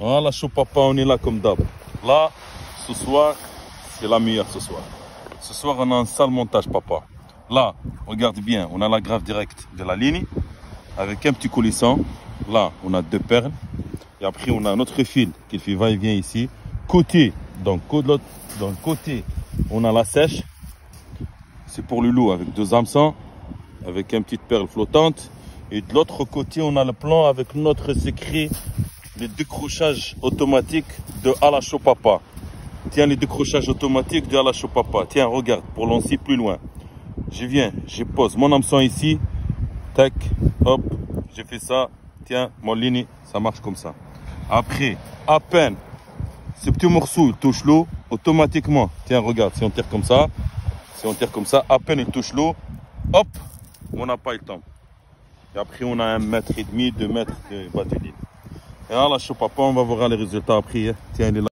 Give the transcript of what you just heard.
Voilà, chaud papa, on est là comme d'hab. Là, ce soir, c'est la meilleure ce soir. Ce soir, on a un sale montage, papa. Là, regarde bien, on a la grave directe de la ligne avec un petit coulissant. Là, on a deux perles. Et après, on a un autre fil qui fait va-et-vient ici. Côté, donc, côté, on a la sèche. C'est pour le loup avec deux hameçons, avec une petite perle flottante. Et de l'autre côté, on a le plan avec notre secret, les décrochages automatiques de Alacho Papa. Tiens, les décrochages automatiques de Alacho Papa. Tiens, regarde, pour lancer plus loin. Je viens, je pose mon hameçon ici. Tac, hop, j'ai fait ça. Tiens, mon ligne, ça marche comme ça. Après, à peine ce petit morceau touche l'eau, automatiquement, tiens, regarde, si on tire comme ça, si on tire comme ça, à peine il touche l'eau, hop, on n'a pas le temps. Et après, on a un mètre et demi, deux mètres de ligne. يلا شو بابا اون فا فوغا لي ريزولتا ابخي